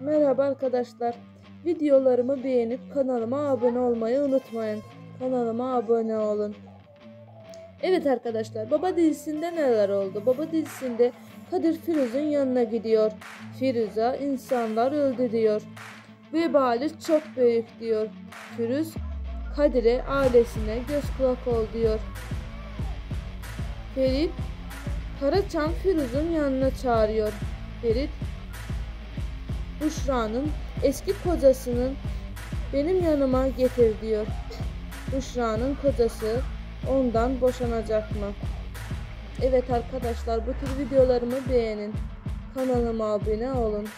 Merhaba arkadaşlar. Videolarımı beğenip kanalıma abone olmayı unutmayın. Kanalıma abone olun. Evet arkadaşlar Baba dizisinde neler oldu? Baba dizisinde Kadir Firuz'un yanına gidiyor. Firuza insanlar öldü diyor. Vebali çok büyük diyor. Firuz Kadir'e ailesine göz kulak ol diyor. Ferit Karaçam Firuz'un yanına çağırıyor. Ferit Büşra'nın eski kocasının benim yanıma getir diyor. Büşra'nın kocası ondan boşanacak mı? Evet arkadaşlar bu tür videolarımı beğenin. Kanalıma abone olun.